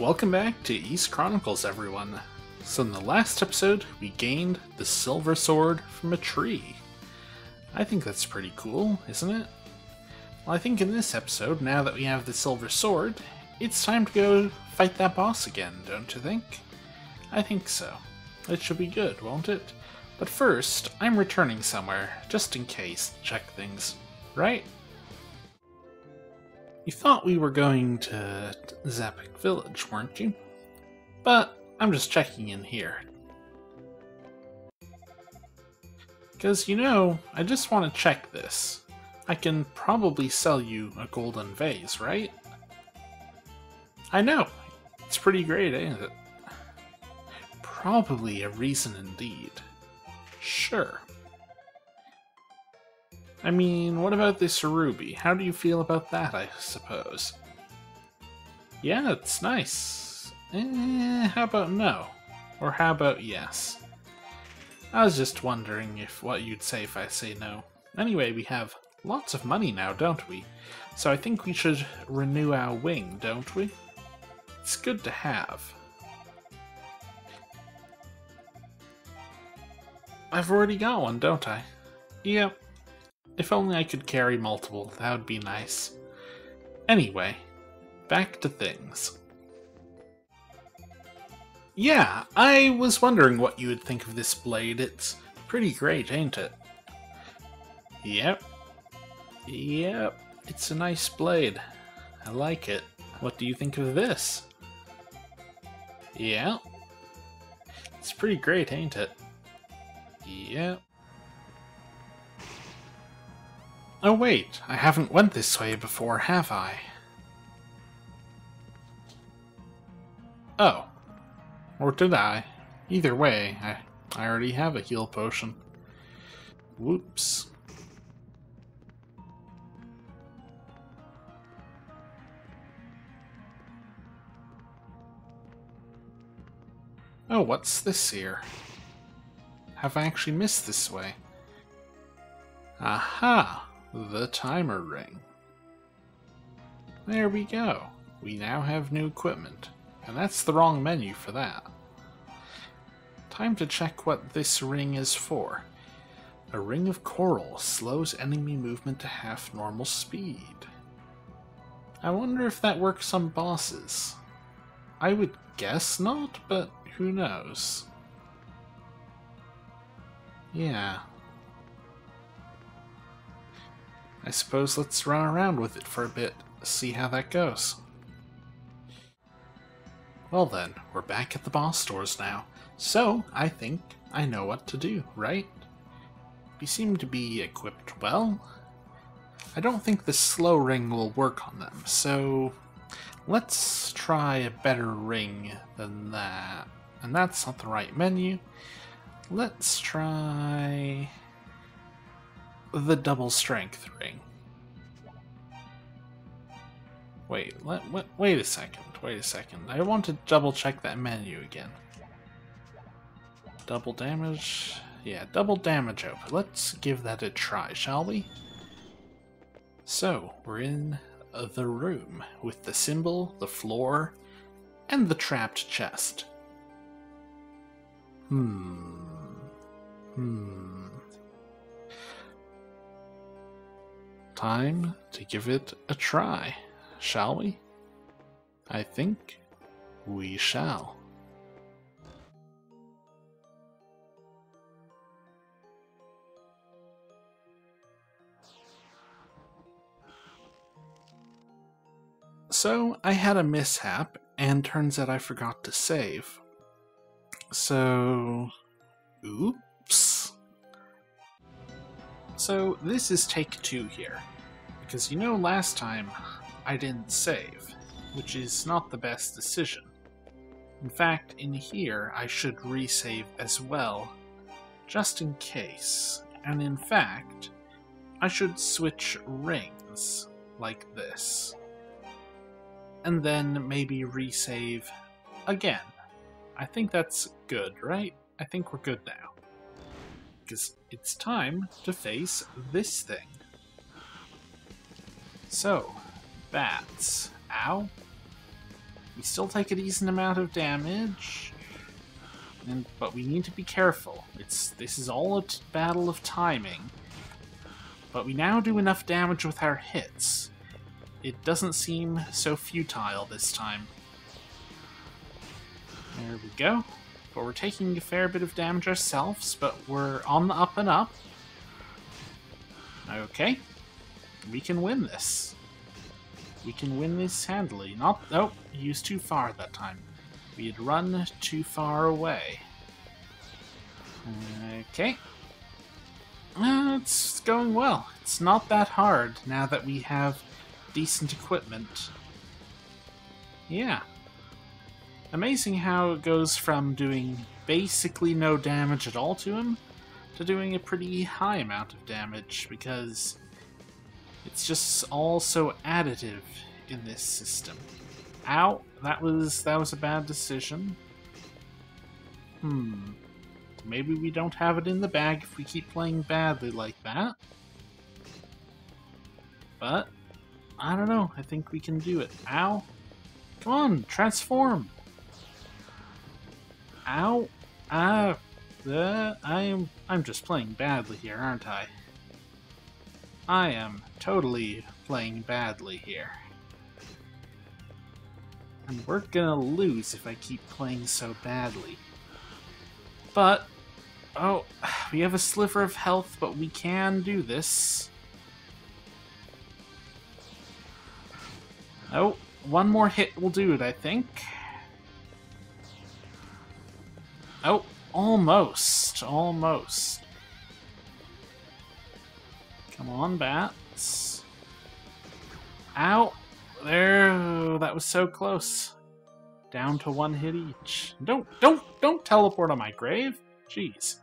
Welcome back to Ys Chronicles, everyone. So, in the last episode, we gained the silver sword from a tree. I think that's pretty cool, isn't it? Well, I think in this episode, now that we have the silver sword, it's time to go fight that boss again, don't you think? I think so. It should be good, won't it? But first, I'm returning somewhere, just in case, check things, right? You thought we were going to Zapik Village, weren't you? But I'm just checking in here. Because, you know, I just want to check this. I can probably sell you a golden vase, right? I know. It's pretty great, ain't it? Probably a reason indeed. Sure. I mean, what about this ruby? How do you feel about that, I suppose? Yeah, it's nice. Eh, how about no? Or how about yes? I was just wondering if what you'd say if I say no. Anyway, we have lots of money now, don't we? So I think we should renew our wing, don't we? It's good to have. I've already got one, don't I? Yep. If only I could carry multiple, that would be nice. Anyway, back to things. Yeah, I was wondering what you would think of this blade. It's pretty great, ain't it? Yep. Yep, it's a nice blade. I like it. What do you think of this? Yeah. It's pretty great, ain't it? Yep. Oh wait, I haven't went this way before, have I? Oh. Or did I? Either way, I, I already have a heal potion. Whoops. Oh, what's this here? Have I actually missed this way? Aha! The timer ring. There we go. We now have new equipment. And that's the wrong menu for that. Time to check what this ring is for. A ring of coral slows enemy movement to half normal speed. I wonder if that works on bosses. I would guess not, but who knows? Yeah. I suppose let's run around with it for a bit, see how that goes. Well then, we're back at the boss stores now, so I think I know what to do, right? We seem to be equipped well. I don't think the slow ring will work on them, so let's try a better ring than that. And that's not the right menu. Let's try the double strength ring. Wait, let, wait, wait a second, wait a second. I want to double check that menu again. Double damage, yeah, double damage open. Let's give that a try, shall we? So, we're in the room with the symbol, the floor, and the trapped chest. Hmm. Hmm. Time to give it a try, shall we? I think we shall. So, I had a mishap, and turns out I forgot to save. So, oops. So this is take two here, because you know last time I didn't save, which is not the best decision. In fact, in here I should resave as well, just in case. And in fact, I should switch rings, like this. And then maybe resave again. I think that's good, right? I think we're good now. Because it's time to face this thing. So, bats. Ow. We still take a decent amount of damage. And, but we need to be careful. It's This is all a battle of timing. But we now do enough damage with our hits. It doesn't seem so futile this time. There we go. But we're taking a fair bit of damage ourselves, but we're on the up and up. Okay. We can win this. We can win this handily. Not... Oh, used too far that time. We had run too far away. Okay. Uh, it's going well. It's not that hard now that we have decent equipment. Yeah. Amazing how it goes from doing basically no damage at all to him to doing a pretty high amount of damage because it's just all so additive in this system. Ow, that was that was a bad decision. Hmm. Maybe we don't have it in the bag if we keep playing badly like that. But I don't know. I think we can do it. Ow. Come on, transform. Ow. Ah. Uh, I am I'm just playing badly here, aren't I? I am totally playing badly here. And we're gonna lose if I keep playing so badly. But, oh, we have a sliver of health, but we can do this. Oh, one more hit will do it, I think. Oh, almost, almost. Come on, bats. Out There, that was so close. Down to one hit each. Don't, don't, don't teleport on my grave. Jeez.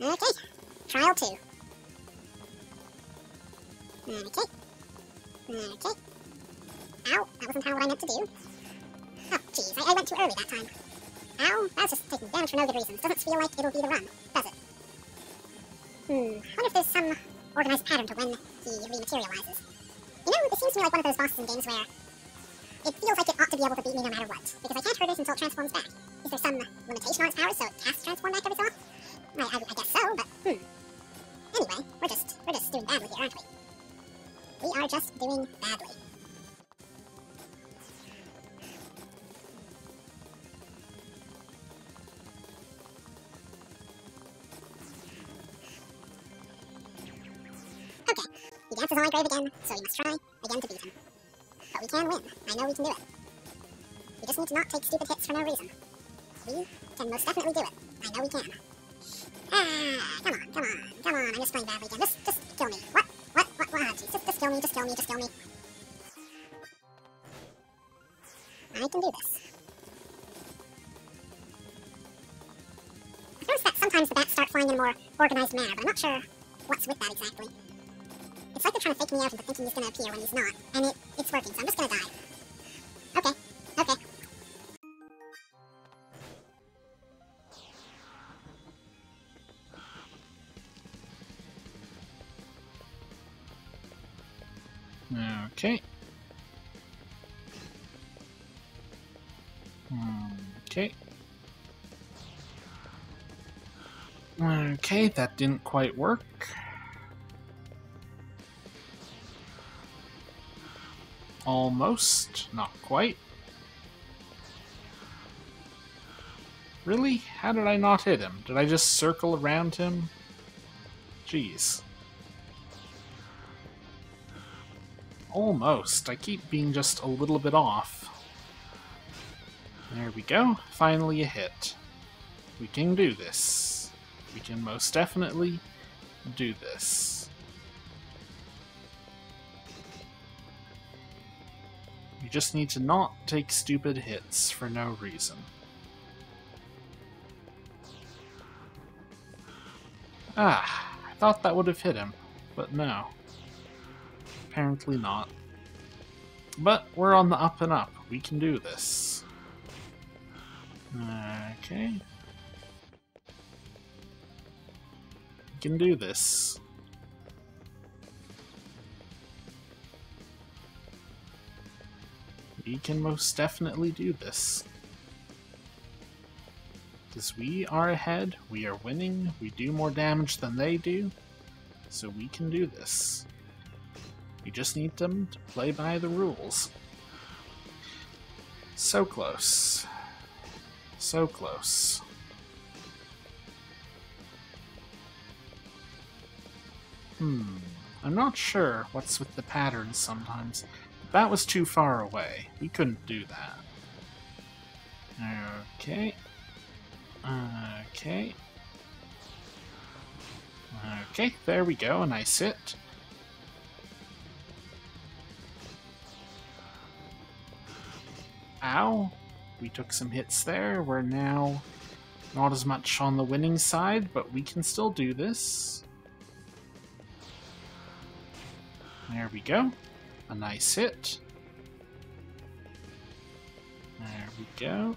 Okay, trial two. Okay. Okay. Ow, that wasn't how I meant to do. Jeez, I, I, went too early that time. Ow, that's just taking damage for no good reason. Doesn't feel like it'll be the run, does it? Hmm, I wonder if there's some organized pattern to when he rematerializes. You know, this seems to me like one of those bosses in games where it feels like it ought to be able to beat me no matter what, because I can't hurt it until it transforms back. Is there some limitation on its powers, so it has to transform back every so often? I, I, I guess so, but hmm. Anyway, we're just, we're just doing badly here, aren't we? We are just doing badly. He dances on my grave again, so we must try again to beat him. But we can win. I know we can do it. We just need to not take stupid hits for no reason. We can most definitely do it. I know we can. Ah, come on, come on, come on, I'm just playing badly again. Just, just kill me. What? What? What? What? Just, just kill me, just kill me, just kill me. I can do this. I've noticed that sometimes the bats start flying in a more organized manner, but I'm not sure what's with that exactly. It's like they're trying to fake me out into thinking he's gonna appear when he's not, and it, it's working, so I'm just gonna die. Okay, okay. Okay. Okay. Okay, that didn't quite work. Almost, not quite. Really? How did I not hit him? Did I just circle around him? Jeez. Almost. I keep being just a little bit off. There we go. Finally a hit. We can do this. We can most definitely do this. You just need to not take stupid hits for no reason. Ah, I thought that would have hit him, but no. Apparently not. But we're on the up and up. We can do this. Okay. We can do this. We can most definitely do this. Because we are ahead, we are winning, we do more damage than they do, so we can do this. We just need them to play by the rules. So close. So close. Hmm. I'm not sure what's with the patterns sometimes. That was too far away. We couldn't do that. Okay. Okay. Okay, there we go, a nice hit. Ow. We took some hits there. We're now not as much on the winning side, but we can still do this. There we go. A nice hit. There we go.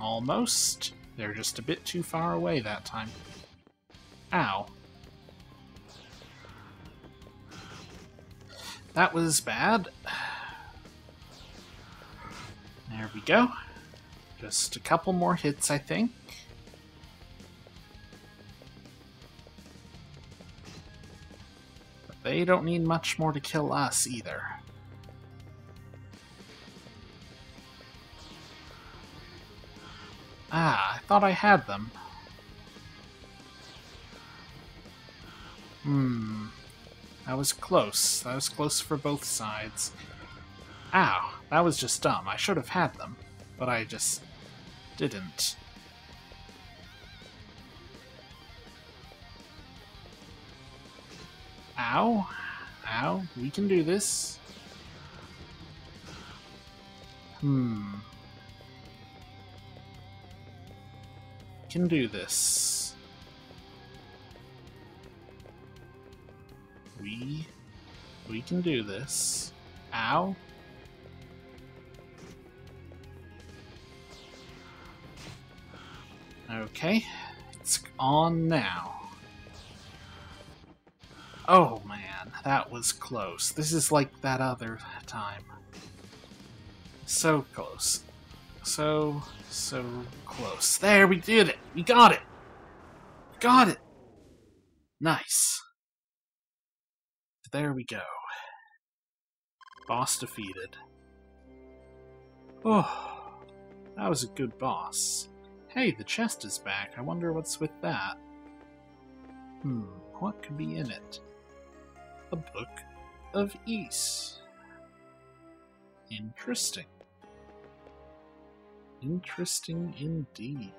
Almost. They're just a bit too far away that time. Ow. That was bad. There we go. Just a couple more hits, I think. They don't need much more to kill us either. Ah, I thought I had them. Hmm. That was close. That was close for both sides. Ow, that was just dumb. I should have had them, but I just didn't. Ow. Ow. We can do this. Hmm. Can do this. We... We can do this. Ow. Okay, it's on now. Oh man, that was close. This is like that other time. So close. So, so close. There, we did it! We got it! Got it! Nice. There we go. Boss defeated. Oh, that was a good boss. Hey, the chest is back. I wonder what's with that. Hmm, what could be in it? A book of Ys. Interesting. Interesting indeed.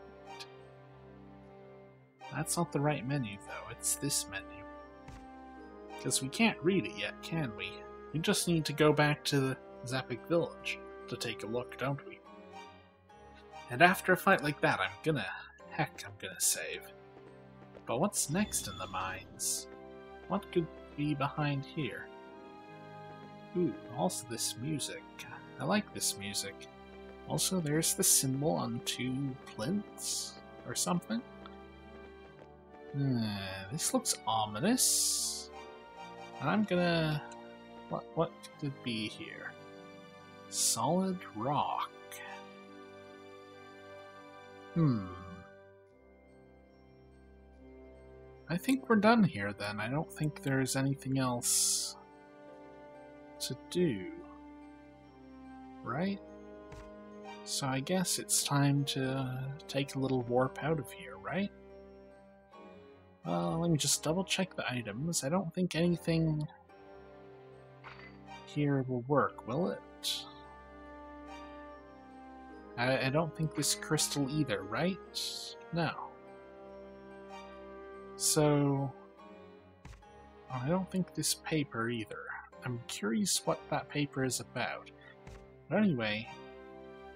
That's not the right menu, though. It's this menu. Because we can't read it yet, can we? We just need to go back to the Zappic Village to take a look, don't we? And after a fight like that, I'm gonna. Heck, I'm gonna save. But what's next in the mines? What could be behind here? Ooh, also this music. I like this music. Also, there's the symbol on two plinths or something. Uh, this looks ominous. I'm gonna. What what could it be here? Solid rock. Hmm. I think we're done here then. I don't think there's anything else to do. Right? So I guess it's time to take a little warp out of here, right? Well, let me just double check the items. I don't think anything here will work, will it? I, I don't think this crystal either, right? No. So, I don't think this paper either. I'm curious what that paper is about. But anyway,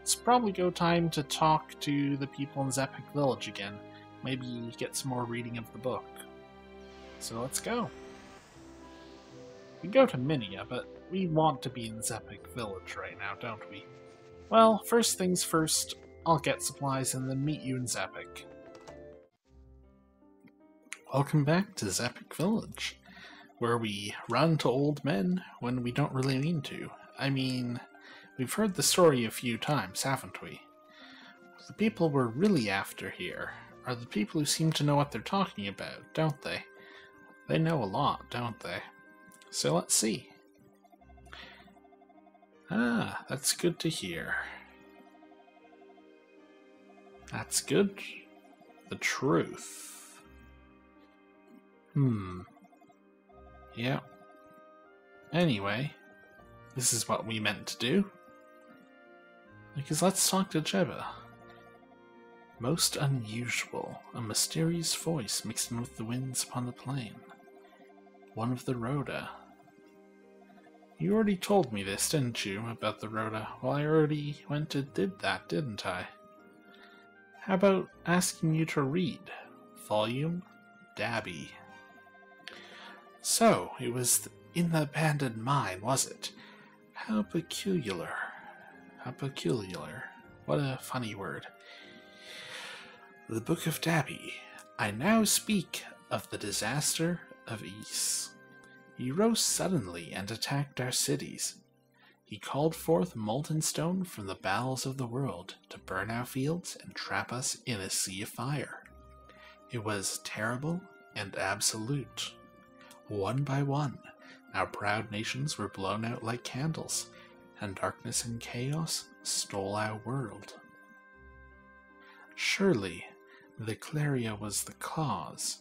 it's probably go time to talk to the people in Zappic Village again. Maybe get some more reading of the book. So let's go. We go to Minea, but we want to be in Zappic Village right now, don't we? Well, first things first, I'll get supplies and then meet you in Zappic. Welcome back to Zappic Village, where we run to old men when we don't really mean to. I mean, We've heard the story a few times, haven't we? The people we're really after here are the people who seem to know what they're talking about, don't they? They know a lot, don't they? So let's see. Ah, that's good to hear. That's good. The truth. Hmm. Yeah. Anyway, this is what we meant to do. Because let's talk to Jeba. Most unusual, a mysterious voice mixed in with the winds upon the plain. One of the Roda. You already told me this, didn't you, about the Roda? Well, I already went and did that, didn't I? How about asking you to read? Volume Dabbie. So, it was in the abandoned mine, was it? How peculiar. How peculiar. What a funny word. The Book of Dabbie. I now speak of the disaster of Ys. He rose suddenly and attacked our cities. He called forth molten stone from the bowels of the world to burn our fields and trap us in a sea of fire. It was terrible and absolute. One by one, our proud nations were blown out like candles, and darkness and chaos stole our world. Surely, the Cleria was the cause.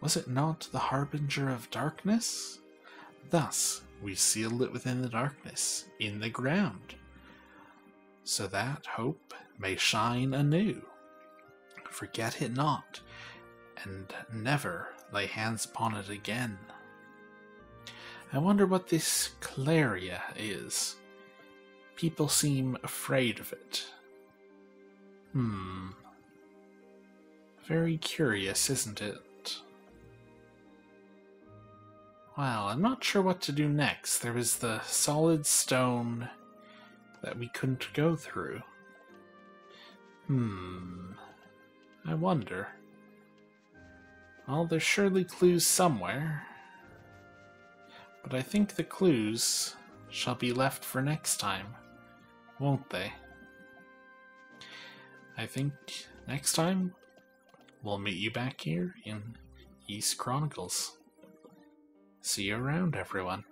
Was it not the harbinger of darkness? Thus, we sealed it within the darkness, in the ground, so that hope may shine anew. Forget it not, and never lay hands upon it again. I wonder what this Cleria is. People seem afraid of it. Hmm. Very curious, isn't it? Well, I'm not sure what to do next. There was the solid stone that we couldn't go through. Hmm. I wonder. Well, there's surely clues somewhere. But I think the clues shall be left for next time, won't they? I think next time we'll meet you back here in Ys Chronicles. See you around, everyone.